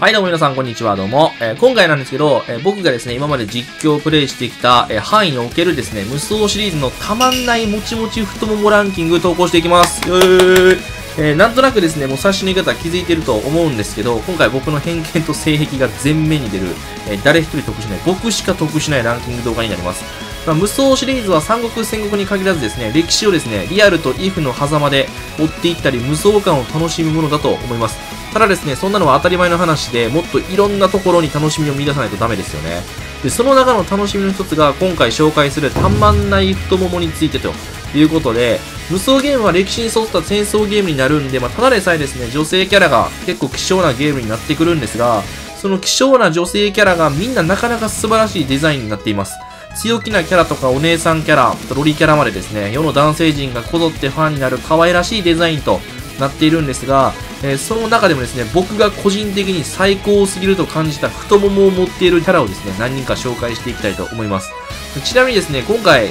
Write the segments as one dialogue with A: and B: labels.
A: はい、どうも皆さん、こんにちは。どうも。えー今回なんですけど、えー僕がですね、今まで実況プレイしてきた、えー範囲におけるですね、無双シリーズのたまんないもちもち太ももランキング投稿していきます。よーえーなんとなくですね、もう最初の言い方は気づいてると思うんですけど、今回僕の偏見と性癖が前面に出る、えー誰一人得しない、僕しか得しないランキング動画になります。まあ、無双シリーズは三国戦国に限らずですね、歴史をですね、リアルとイフの狭間で追っていったり、無双感を楽しむものだと思います。ただですね、そんなのは当たり前の話で、もっといろんなところに楽しみを見出さないとダメですよね。で、その中の楽しみの一つが、今回紹介するたまんない太ももについてということで、無双ゲームは歴史に沿った戦争ゲームになるんで、まあ、ただでさえですね、女性キャラが結構希少なゲームになってくるんですが、その希少な女性キャラがみんななかなか素晴らしいデザインになっています。強気なキャラとかお姉さんキャラ、ロリキャラまでですね、世の男性陣がこぞってファンになる可愛らしいデザインとなっているんですが、えーその中でもですね、僕が個人的に最高すぎると感じた太ももを持っているキャラをですね、何人か紹介していきたいと思います。ちなみにですね、今回、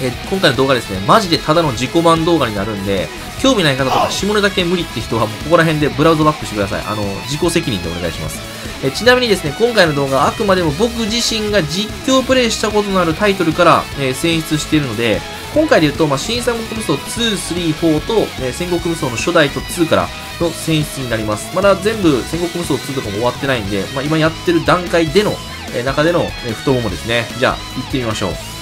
A: えー今回の動画ですね、マジでただの自己満動画になるんで、興味ない方とか下ネタ系無理って人はここら辺でブラウザバックしてください。あの、自己責任でお願いします。えちなみにですね、今回の動画はあくまでも僕自身が実況プレイしたことのあるタイトルから、えー選出しているので、今回で言うと、まあ、新三国無双2、3、4と、えー戦国無双の初代と2からの選出になります。まだ全部戦国無双2とかも終わってないんで、まあ、今やってる段階での、えー中での、えー太ももですね。じゃあ、行ってみましょう。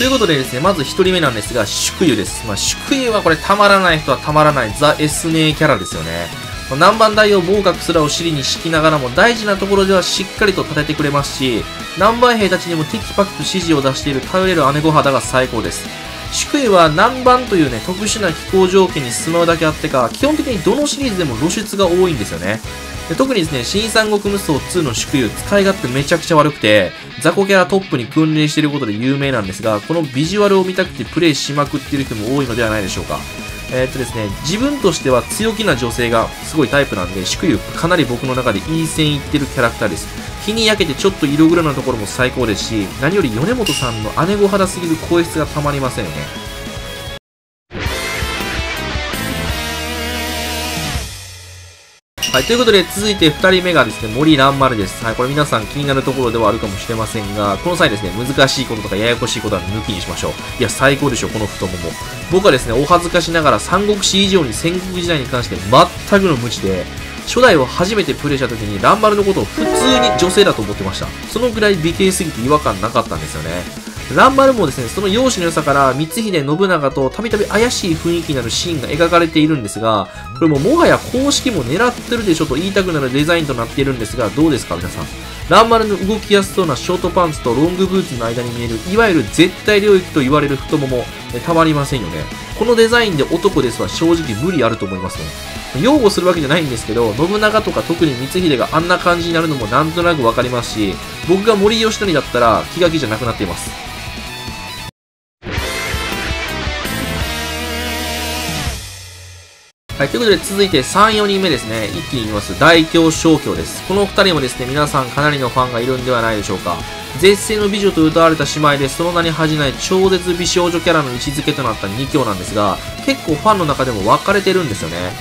A: ということでですね、まず一人目なんですが、祝湯です。まあ、祝湯はこれたまらない人はたまらないザ・エスネーキャラですよね。ま南蛮大王暴角すらを尻に敷きながらも大事なところではしっかりと立ててくれますし、南蛮兵たちにもテキパキと指示を出している頼れる姉御肌が最高です。祝湯は南蛮というね、特殊な気候条件に住まうだけあってか、基本的にどのシリーズでも露出が多いんですよね。で特にですね、新三国無双2の祝湯、使い勝手めちゃくちゃ悪くて、雑魚キャラトップに君臨していることで有名なんですが、このビジュアルを見たくてプレイしまくっている人も多いのではないでしょうか。えーっとですね、自分としては強気な女性がすごいタイプなんで、祝湯かなり僕の中でいい線いってるキャラクターです。日に焼けてちょっと色黒なところも最高ですし、何より米本さんの姉御肌すぎる声質がたまりませんよね。はい、ということで、続いて2人目がですね、森蘭丸です。はい、これ皆さん気になるところではあるかもしれませんが、この際ですね、難しいこととかややこしいことは抜きにしましょう。いや、最高でしょ、この太もも。僕はですね、お恥ずかしながら三国志以上に戦国時代に関して全くの無知で、初代を初めてプレイした時に、蘭丸のことを普通に女性だと思ってました。そのぐらい美形すぎて違和感なかったんですよね。蘭丸もですね、その容姿の良さから、光秀信長とたびたび怪しい雰囲気になるシーンが描かれているんですが、これももはや公式も狙ってるでしょと言いたくなるデザインとなっているんですが、どうですか皆さん？蘭丸の動きやすそうなショートパンツとロングブーツの間に見える、いわゆる絶対領域と言われる太もも、えたまりませんよね。このデザインで男ですは正直無理あると思いますね。擁護するわけじゃないんですけど、信長とか特に光秀があんな感じになるのもなんとなくわかりますし、僕が森吉谷だったら気が気じゃなくなっています。はい、ということで続いて3、4人目ですね。一気に言います。大京小京です。この2人もですね、皆さんかなりのファンがいるんではないでしょうか。絶世の美女と歌われた姉妹でその名に恥じない超絶美少女キャラの位置づけとなった2強なんですが、結構ファンの中でも分かれてるんですよね。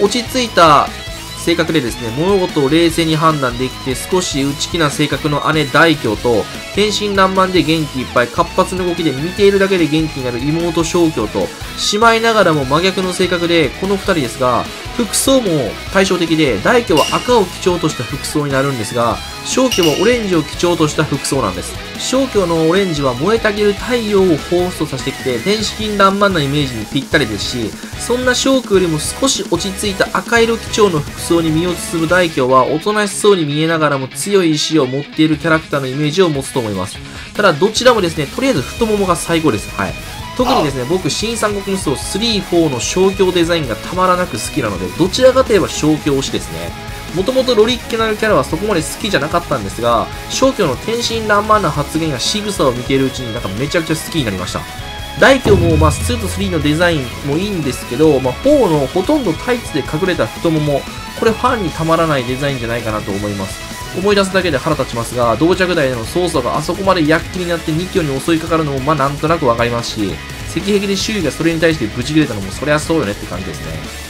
A: 落ち着いた性格でですね、物事を冷静に判断できて少し内気な性格の姉大京と、天真爛漫で元気いっぱい活発な動きで見ているだけで元気になる妹小京と、しまいながらも真逆の性格で、この2人ですが、服装も対照的で、大京は赤を基調とした服装になるんですが、小京はオレンジを基調とした服装なんです。小京のオレンジは燃えたぎる太陽を放出させてきて、天真爛漫なイメージにぴったりですし、そんな小京よりも少し落ち着いた赤色基調の服装に身を包む大京は、おとなしそうに見えながらも強い意志を持っているキャラクターのイメージを持つと思います。ただ、どちらもですね、とりあえず太ももが最高です。はい。特にですね、僕、新三国無双3、4の小京デザインがたまらなく好きなので、どちらかといえば小京推しですね。もともとロリッケなるキャラはそこまで好きじゃなかったんですが、小京の天真爛漫な発言や仕草を見ているうちになんかめちゃくちゃ好きになりました。大京も、まあ、2と3のデザインもいいんですけど、まあ、4のほとんどタイツで隠れた太もも、これファンにたまらないデザインじゃないかなと思います。思い出すだけで腹立ちますが、同着台での操作があそこまで躍起になって2強に襲いかかるのもまあなんとなくわかりますし、石壁で周囲がそれに対してブチ切れたのもそりゃそうよねって感じですね。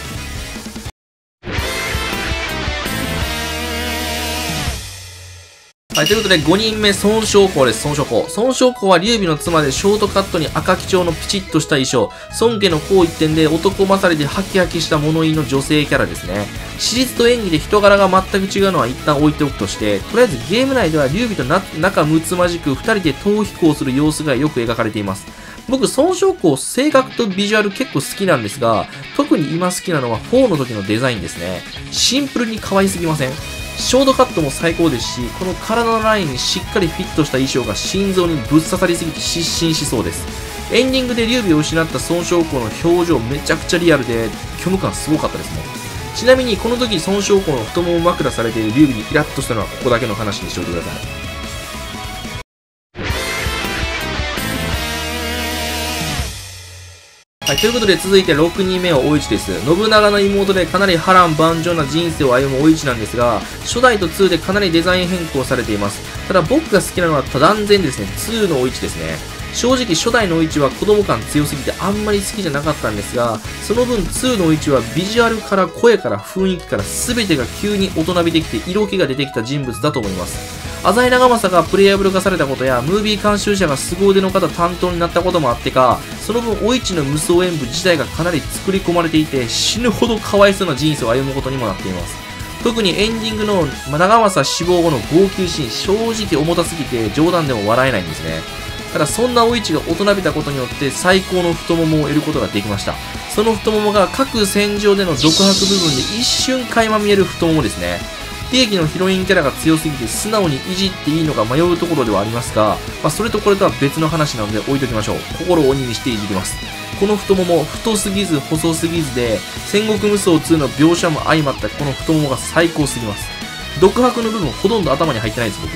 A: い、ということで5人目、孫昌公です、孫昌公。孫昌公は劉備の妻でショートカットに赤基調のピチッとした衣装。孫家の公一点で男勝りでハキハキした物言いの女性キャラですね。史実と演技で人柄が全く違うのは一旦置いておくとして、とりあえずゲーム内では劉備と仲睦まじく2人で逃避行する様子がよく描かれています。僕、孫昌公、性格とビジュアル結構好きなんですが、特に今好きなのは4の時のデザインですね。シンプルに可愛すぎません？ショートカットも最高ですし、この体のラインにしっかりフィットした衣装が心臓にぶっ刺さりすぎて失神しそうです。エンディングで劉備を失った孫昌光の表情めちゃくちゃリアルで、虚無感すごかったですね。ちなみにこの時孫昌光の太もも枕されている劉備にイラッとしたのはここだけの話にしておいてください。はい、ということで続いて6人目は大市です。信長の妹でかなり波乱万丈な人生を歩む大市なんですが、初代と2でかなりデザイン変更されています。ただ僕が好きなのは断然ですね、2の大市ですね。正直初代の大市は子供感強すぎてあんまり好きじゃなかったんですが、その分2の大市はビジュアルから声から雰囲気から全てが急に大人びてきて色気が出てきた人物だと思います。浅井長政がプレイヤブル化されたことや、ムービー監修者が凄腕の方担当になったこともあってか、その分、お市の無双演舞自体がかなり作り込まれていて、死ぬほどかわいそうな人生を歩むことにもなっています。特にエンディングの長政死亡後の号泣シーン、正直重たすぎて冗談でも笑えないんですね。ただそんなお市が大人びたことによって最高の太ももを得ることができました。その太ももが各戦場での独白部分で一瞬垣間見える太ももですね。悲劇のヒロインキャラが強すぎて素直にいじっていいのか迷うところではありますが、まあ、それとこれとは別の話なので置いときましょう。心を鬼にしていじります。この太もも、太すぎず細すぎずで、戦国無双2の描写も相まったこの太ももが最高すぎます。独白の部分ほとんど頭に入ってないです、僕。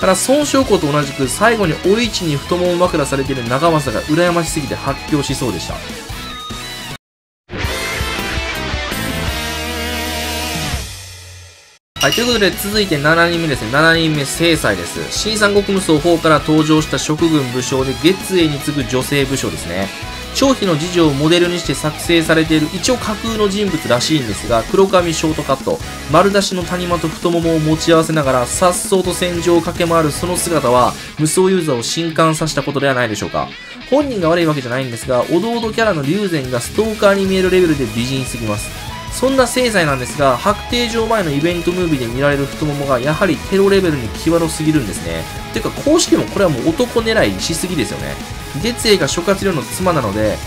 A: ただ、孫将校と同じく最後にお市に太もも枕されている長政が羨ましすぎて発狂しそうでした。はい、ということで続いて7人目ですね。7人目、正妻です。新三国無双4から登場した職軍武将で月英に次ぐ女性武将ですね。張飛の次女をモデルにして作成されている一応架空の人物らしいんですが、黒髪ショートカット、丸出しの谷間と太ももを持ち合わせながら、颯爽と戦場を駆け回るその姿は、無双ユーザーを震撼させたことではないでしょうか。本人が悪いわけじゃないんですが、おどおどキャラの龍禅がストーカーに見えるレベルで美人すぎます。そんな聖罪なんですが、白定上前のイベントムービーで見られる太ももがやはりテロレベルに際どすぎるんですね。ていうか公式もこれはもう男狙いしすぎですよね。月英が諸葛亮の妻なので、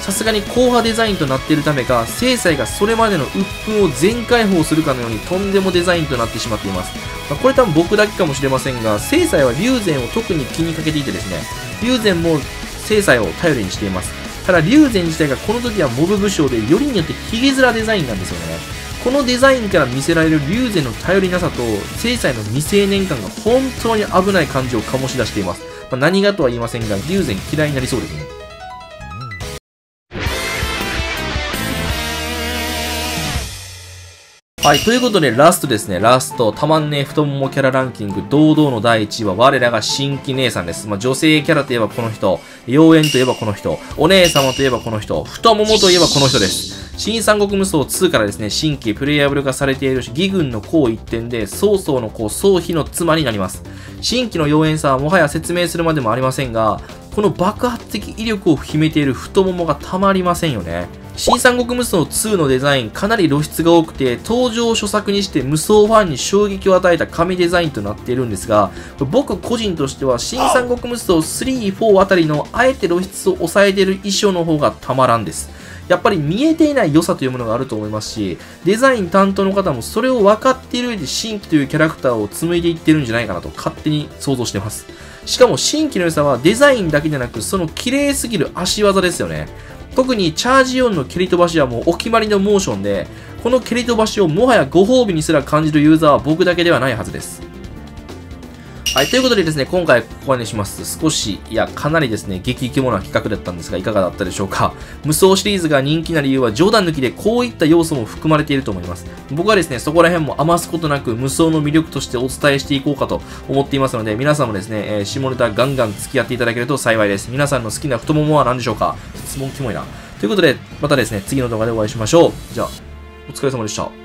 A: さすがに硬派デザインとなっているためか、聖祭がそれまでの鬱憤を全開放するかのようにとんでもデザインとなってしまっています。まあ、これ多分僕だけかもしれませんが、聖祭は龍禅を特に気にかけていてですね、龍禅も聖祭を頼りにしています。ただ、龍禅自体がこの時はモブ武将で、よりによってヒゲ面デザインなんですよね。このデザインから見せられる龍禅の頼りなさと、聖祭の未成年感が本当に危ない感じを醸し出しています。まあ、何がとは言いませんが、龍禅嫌いになりそうですね。はい、ということでラストですね。ラスト、たまんねえ太ももキャラランキング、堂々の第1位は我らが新規姉さんです。まあ、女性キャラといえばこの人、妖艶といえばこの人、お姉様といえばこの人、太ももといえばこの人です。新三国無双2からですね、新規プレイヤブル化されているし義軍の項一点で、曹操の項曹妃の妻になります。新規の妖艶さはもはや説明するまでもありませんが、この爆発的威力を秘めている太ももがたまりませんよね。新三国無双2のデザインかなり露出が多くて登場を初作にして無双ファンに衝撃を与えた神デザインとなっているんですが僕個人としては新三国無双3、4あたりのあえて露出を抑えている衣装の方がたまらんですやっぱり見えていない良さというものがあると思いますし、デザイン担当の方もそれを分かっている上で新規というキャラクターを紡いでいってるんじゃないかなと勝手に想像してます。しかも新規の良さはデザインだけでなく、その綺麗すぎる足技ですよね。特にチャージ4の蹴り飛ばしはもうお決まりのモーションで、この蹴り飛ばしをもはやご褒美にすら感じるユーザーは僕だけではないはずです。はい、ということでですね、今回ここにします少し、いや、かなりですね、激イケモな企画だったんですが、いかがだったでしょうか？無双シリーズが人気な理由は冗談抜きでこういった要素も含まれていると思います。僕はですね、そこら辺も余すことなく無双の魅力としてお伝えしていこうかと思っていますので、皆さんもですね、えー、下ネタガンガン付き合っていただけると幸いです。皆さんの好きな太ももは何でしょうか？質問キモいな。ということで、またですね、次の動画でお会いしましょう。じゃあ、お疲れ様でした。